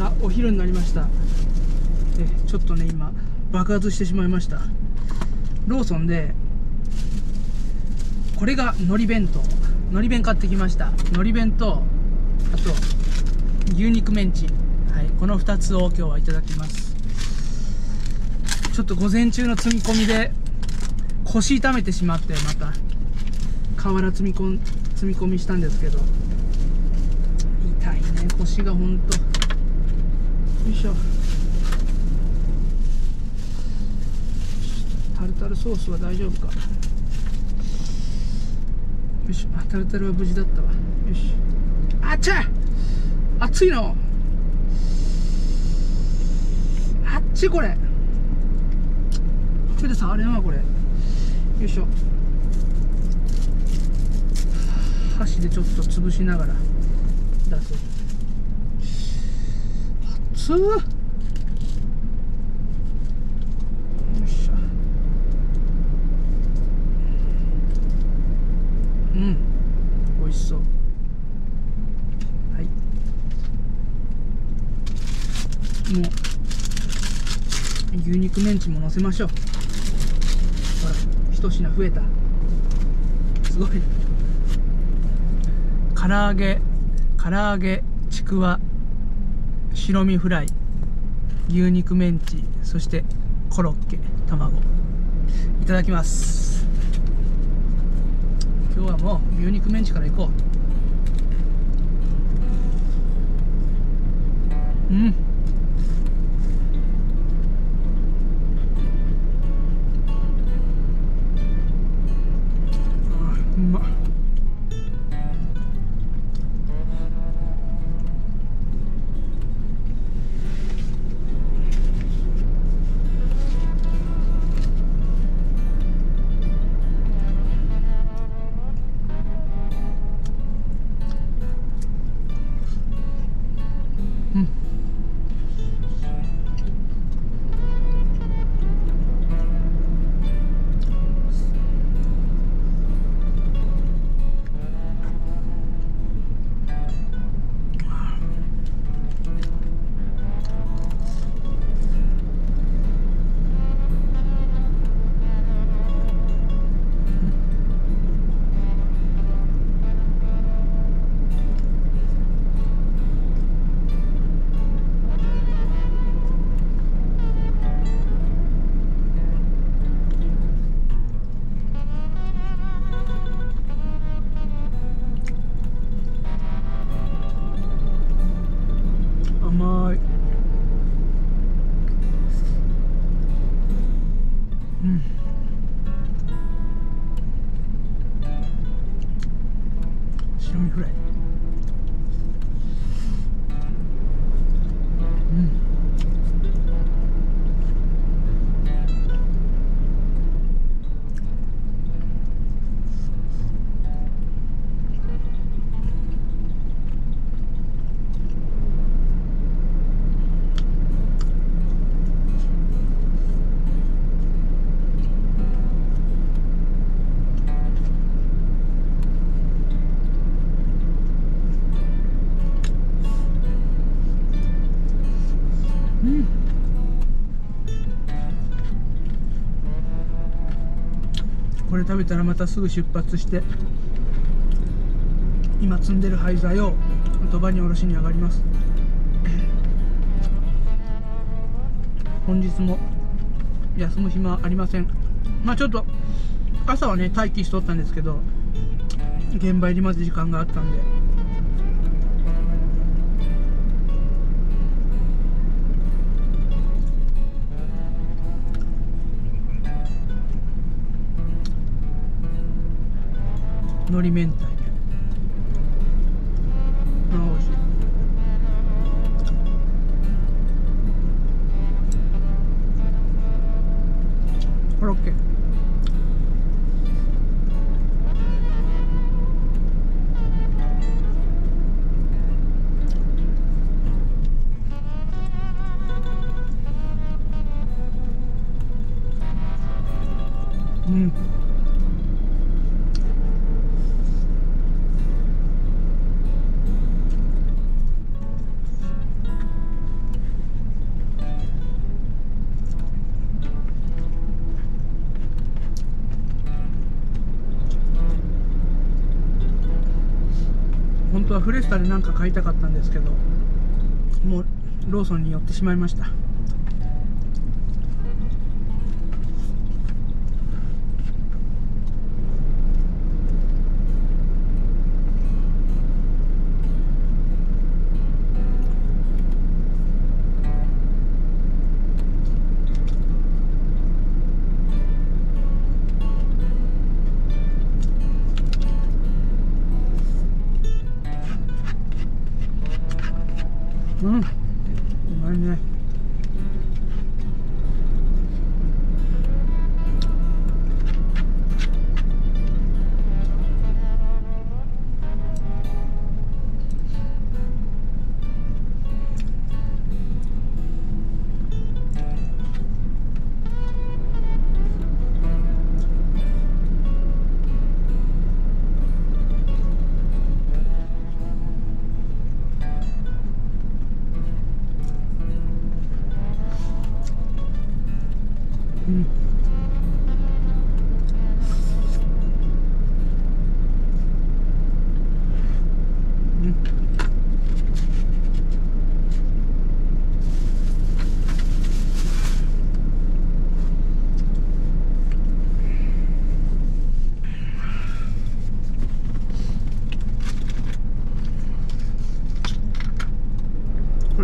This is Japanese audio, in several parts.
さあお昼になりました。でちょっとね今爆発してしまいました。ローソンでこれが海苔弁当。海苔弁買ってきました。海苔弁とあと牛肉メンチ。はいこの2つを今日はいただきます。ちょっと午前中の積み込みで腰痛めてしまってまた。瓦積み込ん積み込みしたんですけど。痛いね腰がほんと。いしょ。タルタルソースは大丈夫か。よしタルタルは無事だったわ。よしあっちゃ熱いの。あっちこれ。手で触れんわこれ。よいしょ。箸でちょっと潰しながら出す熱っよいしょ。うん。美味しそう。はい。もう。牛肉メンチも乗せましょう。ほら一品増えた。すごい。唐揚げ唐揚げちくわ。白身フライ牛肉メンチそしてコロッケ卵。いただきます。今日はもう牛肉メンチからいこう。うん。これ食べたらまたすぐ出発して今積んでる廃材を鳥羽に下ろしに上がります。本日も休む暇ありません。まあちょっと朝はね待機しとったんですけど現場入りまで時間があったんで。海苔明太あ美味しい。コロッケ。うん。はフレスタで何か買いたかったんですけどもうローソンに寄ってしまいました。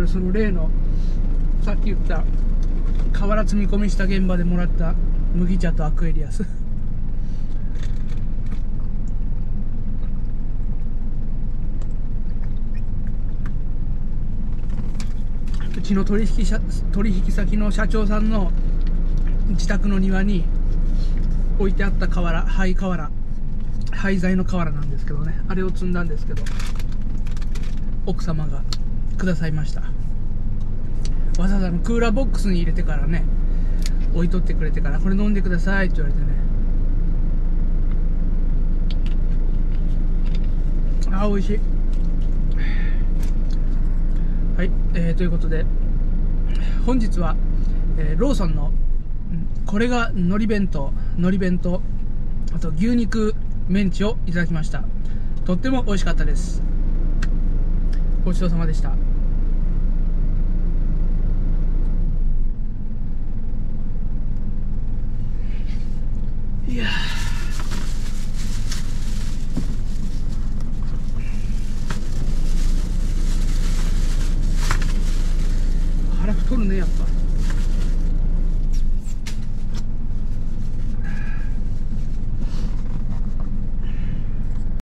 その例のさっき言った瓦積み込みした現場でもらった麦茶とアクエリアス。うちの取引取引先の社長さんの自宅の庭に置いてあった瓦灰瓦廃材の瓦なんですけどねあれを積んだんですけど奥様がくださいました。わざわざクーラーボックスに入れてからね置いとってくれてからこれ飲んでくださいって言われてね。あー美味しい。はい、えーということで本日は、えーローソンのこれが海苔弁当海苔弁当あと牛肉メンチをいただきました。とっても美味しかったです。ごちそうさまでした。い